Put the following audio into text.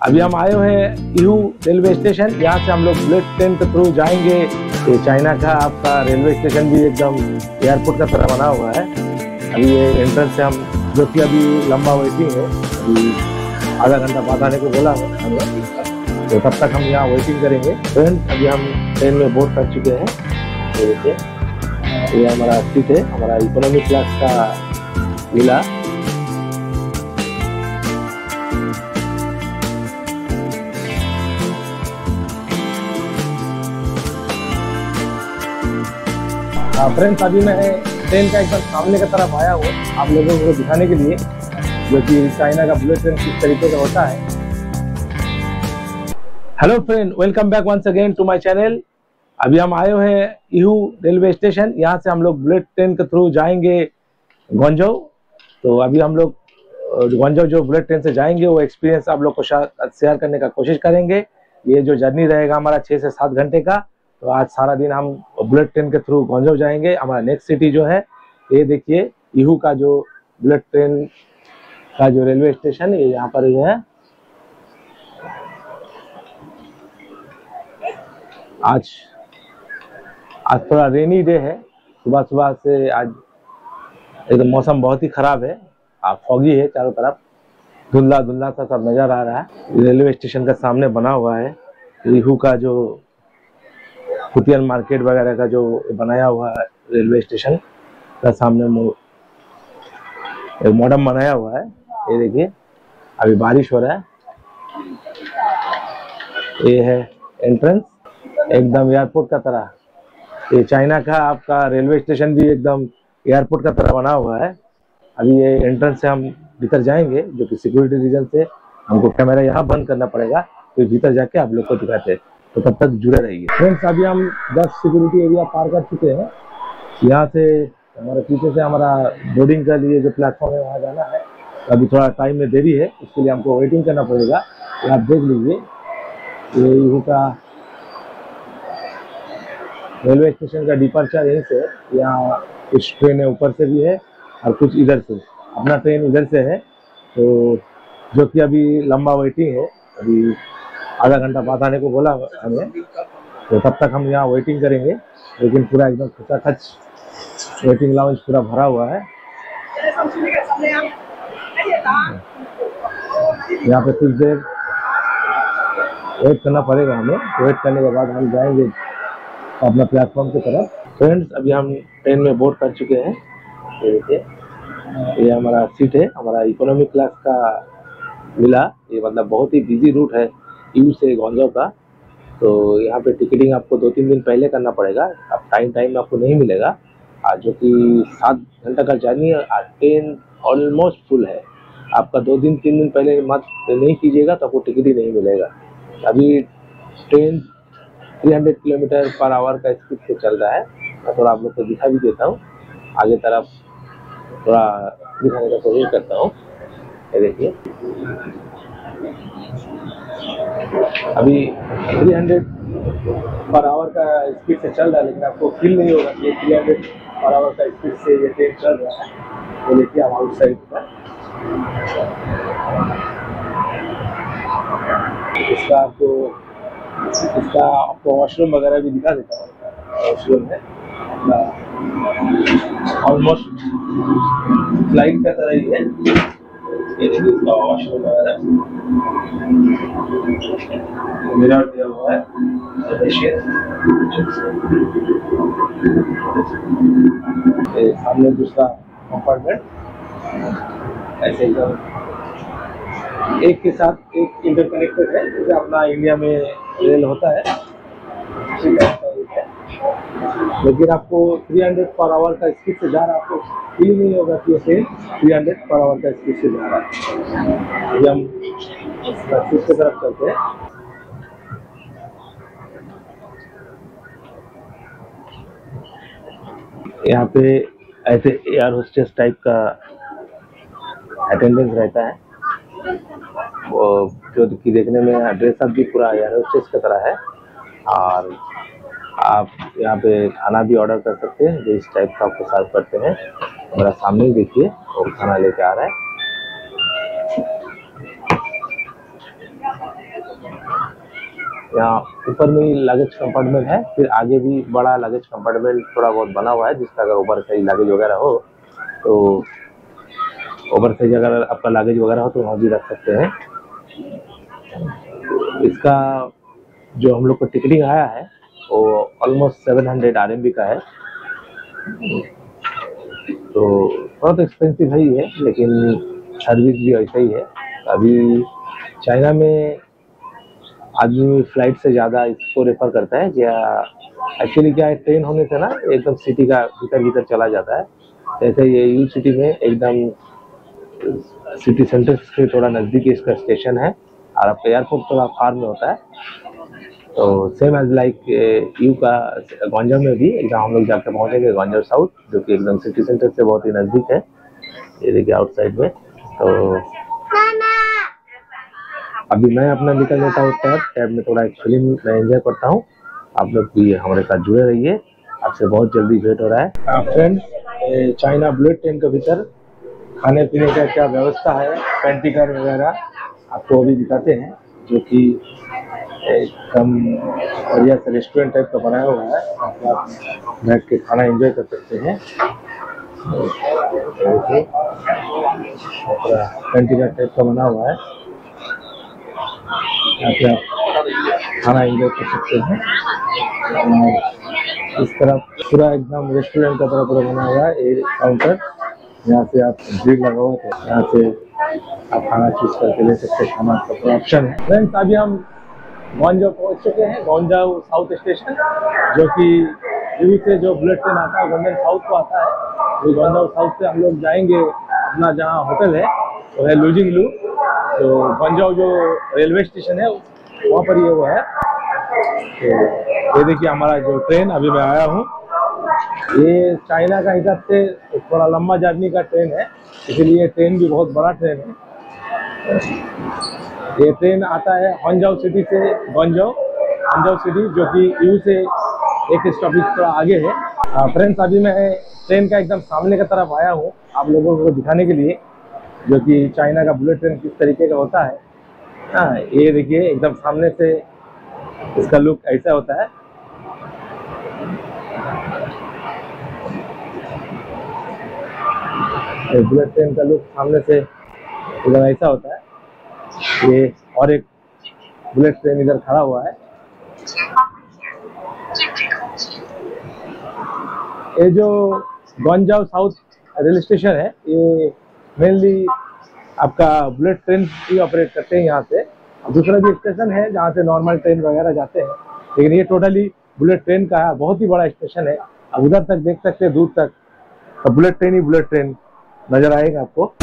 अभी हम आए हुए हैं इहू रेलवे स्टेशन, यहाँ से हम लोग बुलेट ट्रेन के थ्रू जाएँगे। ये चाइना का आपका रेलवे स्टेशन भी एकदम एयरपोर्ट का तरह बना हुआ है। अभी ये एंट्रेंस से हम, जो कि अभी लंबा वेटिंग है, अभी आधा घंटा बाद आने को बोला तो तब तक हम यहाँ वेटिंग करेंगे। ट्रेन अभी हम ट्रेन में बोर्ड कर चुके हैं। ये ये हमारा सीट है, हमारा इकोनॉमिक क्लास का मिला फ्रेंड्स अभी मैं ट्रेन का एकदम सामने की तरफ़ आया हूँ आप लोगों को दिखाने के लिए, जो कि चाइना का बुलेट ट्रेन किस तरीके का होता है। Hello friend welcome back once again to my channel अभी हम आए हैं इहू रेलवे स्टेशन यहाँ से हम लोग बुलेट ट्रेन के थ्रू जाएँगे गोंजो तो अभी हम लोग गोंजो जो बुलेट ट्रेन से जाएँगे, वो एक्सपीरियंस आप लोग को शेयर करने का कोशिश करेंगे। ये जो जर्नी रहेगा हमारा छः से सात घंटे का। तो आज सारा दिन हम बुलेट ट्रेन के थ्रू गोंजो जाएँगे। हमारा नेक्स्ट सिटी जो है, ये देखिए, इहू का जो बुलेट ट्रेन का जो रेलवे स्टेशन ये यहाँ पर ही है। आज आज थोड़ा रेनी डे है। सुबह सुबह से आज एकदम मौसम बहुत ही खराब है। आप फॉगी है चारों तरफ़। धुंधला धुंधला सा सब नज़र आ रहा है। रेलवे स्टेशन का सामने बना हुआ है। रिहू का जो कुतियन मार्केट वगैरह का जो बनाया हुआ है, रेलवे स्टेशन का सामने एक मॉडर्न बनाया हुआ है। ये देखिए, अभी बारिश हो रहा है। ये है एंट्रेंस एकदम एयरपोर्ट का तरह। ये चाइना का आपका रेलवे स्टेशन भी एकदम एयरपोर्ट का तरह बना हुआ है। अभी ये एंट्रेंस से हम भीतर जाएँगे, जो कि सिक्योरिटी रीजन से हमको कैमरा यहाँ बंद करना पड़ेगा फिर तो भीतर जाके आप लोग को दिखाते हैं। तो तब तक जुड़े रहिए। फ्रेंड्स अभी हम दस सिक्योरिटी एरिया पार कर चुके हैं। यहाँ से हमारे पीछे से हमारा बोर्डिंग के लिए जो प्लेटफॉर्म है, वहाँ जाना है। अभी थोड़ा टाइम में देरी है, उसके लिए हमको वेटिंग करना पड़ेगा। ये आप देख लीजिए, ये का रेलवे स्टेशन का डिपार्चर यहीं से यहाँ कुछ ट्रेन है ऊपर से भी है और कुछ इधर से। अपना ट्रेन इधर से है तो जो कि अभी लंबा वेटिंग है, अभी आधा घंटा बाद आने को बोला हमें। तो तब तक हम यहाँ वेटिंग करेंगे, लेकिन पूरा एकदम खचाखच वेटिंग लाउंज पूरा भरा हुआ है। यहाँ पे कुछ देर वेट करना पड़ेगा हमें। वेट करने के बाद हम जाएँगे अपना प्लेटफॉर्म की तरफ़। फ्रेंड्स अभी हम ट्रेन में बोर्ड कर चुके हैं। ये देखिए, ये हमारा सीट है, हमारा इकोनॉमिक क्लास का मिला ये मतलब बहुत ही बिज़ी रूट है। यू से गोंजो का तो यहाँ पे टिकटिंग आपको दो तीन दिन पहले करना पड़ेगा। अब टाइम टाइम आपको नहीं मिलेगा। आज जो कि सात घंटा का जर्नी ट्रेन ऑलमोस्ट फुल है। आपका दो दिन तीन दिन पहले मत नहीं कीजिएगा तो आपको टिकट ही नहीं मिलेगा। अभी ट्रेन 300 किलोमीटर पर आवर का स्पीड से चल रहा है। मैं थोड़ा आप लोग को दिखा भी देता हूँ। आगे तरफ़ थोड़ा दिखाने का कोशिश करता हूँ। देखिए। अभी 300 पर आवर का स्पीड से चल रहा है, लेकिन आपको फील नहीं होगा कि 300 पर आवर का स्पीड से ये ट्रेन चल रहा है। तो देखिए हम आउट साइड का इसका आपको इसका आपको वॉशरूम वगैरह भी दिखा देता हूँ। वॉशरूम है। ऑलमोस्ट फ़्लाइट का तरह ही है। सामने दूसरा कंपार्टमेंट ऐसे एकदम एक के साथ एक इंटरकनेक्टेड है जैसे अपना इंडिया में रेल होता है। ठीक है? लेकिन आपको 300 पर आवर का स्पीड से जा रहा आपको फील नहीं होगा कि ये 300 पर आवर का स्पीड से जा रहा है हम की तरफ़ चलते हैं। यहाँ पे ऐसे एयर होस्टेस टाइप का अटेंडेंस रहता है। जो कि देखने में ड्रेसअप भी पूरा एयर होस्टेस की तरह है। और आप यहाँ पे खाना भी ऑर्डर कर सकते हैं, जो इस टाइप का आपको सर्व करते हैं। हमारा सामने ही देखिए, वो खाना लेके आ रहा है। यहाँ ऊपर में लगेज कंपार्टमेंट है, फिर आगे भी बड़ा लगेज कंपार्टमेंट थोड़ा बहुत बना हुआ है, जिसका अगर ओवर साइज़ लगेज वगैरह हो तो ओवर साइज़ अगर आपका लगेज वगैरह हो तो वहाँ भी रख सकते हैं। इसका जो हम लोग को टिकटिंग आया है वो ऑलमोस्ट सेवन हंड्रेड आर का है। तो बहुत एक्सपेंसिव है ही है लेकिन सर्विस भी ऐसा ही है। अभी चाइना में आदमी फ़्लाइट से ज़्यादा इसको रेफर करता है, या एक्चुअली क्या है ट्रेन होने से ना एकदम सिटी का भीतर भीतर चला जाता है। जैसे ये यू सिटी में एकदम सिटी सेंटर से थोड़ा नज़दीक इसका स्टेशन है, और आपका एयरपोर्ट थोड़ा फार में होता है। तो सेम एज लाइक यू का गंजाम में भी एकदम हम लोग जाकर पहुँचेंगे गंजाम साउथ जो कि एकदम सिटी सेंटर से बहुत ही नज़दीक है ये देखिए आउटसाइड में तो अभी मैं अपना निकल लेता हूँ टैब टैब में थोड़ा एक फ़िल्म मैं एंजॉय करता हूँ आप लोग भी हमारे साथ जुड़े रहिए आपसे बहुत जल्दी भेंट हो रहा है। फ्रेंड्स चाइना बुलेट ट्रेन के भीतर खाने पीने का क्या व्यवस्था है पेंटिकर वगैरह आपको अभी दिखाते हैं जो कि एकदम बढ़िया से रेस्टोरेंट टाइप का बनाया हुआ है। आप बैठ के खाना एंजॉय कर सकते हैं। पेंटिकर टाइप का बना हुआ है। आप खाना एंजॉय कर सकते हैं। इस तरफ़ पूरा एकदम रेस्टोरेंट का तरह पूरा बना हुआ है। ये काउंटर यहाँ से आप भीड़ लगा हुआ है यहाँ से आप खाना चूज़ करके ले सकते हैं। खाना का ऑप्शन है। फ्रेंड्स अभी हम गौंजाओ पहुँच चुके हैं गौंजाओ साउथ स्टेशन जो कि यू से जो बुलेट ट्रेन आता है गोंडन साउथ को आता है। तो गौंजाओ साउथ से हम लोग जाएँगे अपना जहाँ होटल है, वो है लूजिंग लू तो गंजाओ जो रेलवे स्टेशन है, वहाँ पर ये वो है। तो ये देखिए हमारा जो ट्रेन अभी मैं आया हूँ। ये चाइना का हिसाब से थोड़ा लंबा जर्नी का ट्रेन है, इसीलिए ट्रेन भी बहुत बड़ा ट्रेन है। ये ट्रेन आता है हंजाओ सिटी से गंजाओ हंजाओ सिटी, जो कि यू से एक स्टॉपेज थोड़ा आगे है। फ्रेंड्स अभी मैं ट्रेन का एकदम सामने की तरफ़ आया हूँ आप लोगों को दिखाने के लिए, जो कि चाइना का बुलेट ट्रेन किस तरीके का होता है। हाँ ये देखिए, एकदम सामने से इसका लुक ऐसा होता है। बुलेट ट्रेन का लुक सामने से इधर ऐसा होता है। ये और एक बुलेट ट्रेन इधर खड़ा हुआ है। ये जो गंजाव साउथ रेल स्टेशन है, ये मेनली आपका बुलेट ट्रेन भी ऑपरेट करते हैं यहाँ से। दूसरा भी स्टेशन है, जहाँ से नॉर्मल ट्रेन वगैरह जाते हैं, लेकिन ये टोटली बुलेट ट्रेन का है बहुत ही बड़ा स्टेशन है। अब उधर तक देख सकते हैं, दूर तक। तो बुलेट ट्रेन ही बुलेट ट्रेन नज़र आएगा आपको।